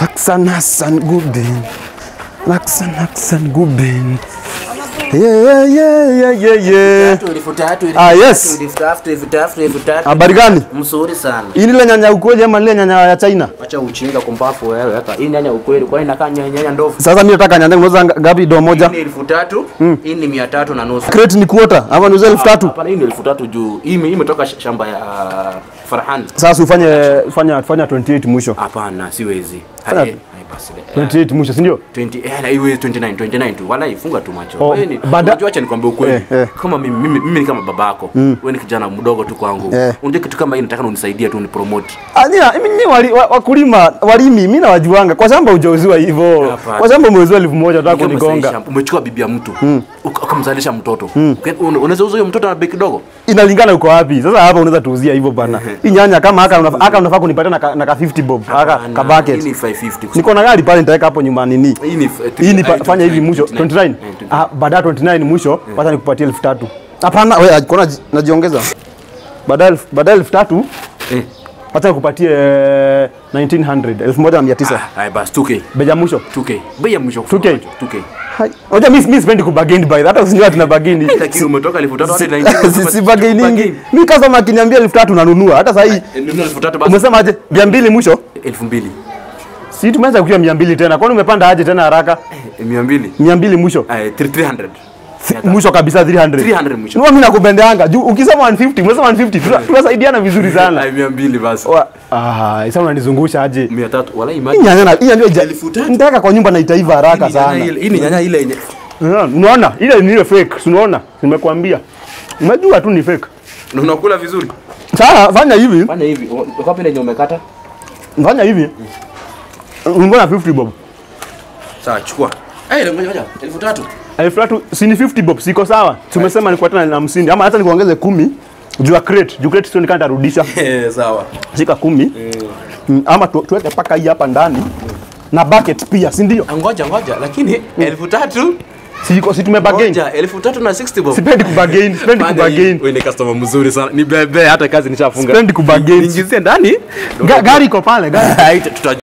Laksan Hassan Gubin. Laksan Hassan Gubin. Yeah, yeah, yeah, yeah, yeah, yeah. Ah, yes. Habari gani? Mzuri sana. Hii ile nyanya ukweli ama ile nyanya ya China? Acha uchinga kumbafu wewe weka. Hii nyanya ukweli kwa inakaa nyanya nyanya ndovu. Sasa mimi nataka nyanya unauza nga- ngapi do Hii moja? ni 3000, hmm. hii ni mia tatu na nusu. Crate ni quarter ama ni elfu tatu? Hapana, hii ni elfu tatu juu. Hii ime- imetoka shamba ya Farhan. Sasa ufanye fanya fanya 28 mwisho. Hapana, siwezi. Fanya- Hai, hai eh, 28 mwisho, si ndio? 20 eh iwe 29 29 tu wala ifunga tu macho Oh, wewe ni unajua acha nikwambie ukweli Eh, eh. kama mimi mimi, mimi ni kama babako wewe ni kijana mdogo tu kwangu Eh. unajua kitu kama hii nataka unisaidie tu unipromote. Ah, mimi ni wakulima walimi mimi nawajuanga kwa shamba hujauziwa hivyo. Kwa shamba umeuziwa elfu moja unataka kunigonga. umechukua bibi ya mtu uka- ukamzalisha mtoto Uka- unaweza uza huyo mtoto na bei kidogo Inalingana uko wapi. Sasa hapa unaweza tuuzia hivyo bana. Hii nyanya kama haka unafaa haka unafaa kunipatia na ka, na ka 50 bob. Haka ka hii bucket. ni 550 Niko na gari pale nitaweka hapo nyuma nini. hii ni Hii ni eh, fanya hivi mwisho 29. Eh, 29. Ah, baada ya 29 mwisho wacha nikupatie 3000. Hapana, wewe kuna najiongeza. Baada ya elfu- baada ya 3000 Eh, wacha nikupatie eh, 1900, 1900. ah, bas basi 2k Bei ya mwisho. 2k bei ya mwisho 2K? 2k Hai. Unajua mimi mimi sipendi kubageni by hata usinjua tuna bargain. lakini umetoka elfu tatu hadi 19 Si bargain nyingi. Mimi customer akiniambia 3000 nanunua. Hata sasa hii Eh, umesema aje? 200 mwisho? elfu mbili Si tumeanza kukia 200 tena. Kwani umepanda aje tena haraka? Eh, mia mbili 200 mwisho. Eh, 300 Mwisho kabisa 300. 300 mwisho. Ndio mimi nakupendeanga. Juu ukisema 150, mwisho 150. tuna- Tunasaidiana vizuri sana. Ai, mia mbili basi Wa- Ah, sasa unanizungusha aje? mia tatu wala Hii imagine nyanya na nyanya nitaweka kwa nyumba naitaiva haraka sana. ile- hii ni nyanya ile yenye Unaona? Ile ni ile fake. Unaona? Nimekuambia. Umejua tu ni fake. na unakula vizuri Sasa fanya hivi. fanya hivi Kwa pale yenye umekata Fanya hivi. Mbona 50 bob? sawa chukua eh ngoja ngoja elfu tatu elfu tatu si ni 50 bob siko sawa. Tumesema nikuwa tena na hamsini ama hata nikuongeze kumi juu ya crate. Juu crate sio nikanda rudisha eh sawa. Shika kumi. Mm, ama tu, tuweke paka hii hapa ndani. Na bucket pia si ndio? Ngoja ngoja. Lakini elfu tatu? Siko si tumebagain ngoja elfu tatu na 60 bob. Sipendi kubagain sipendi kubagain. Wewe ni customer mzuri sana. Ni bebe hata kazi nishafunga. Sipendi kubagain niingizie ndani. Gari iko pale gari. Hai, tuta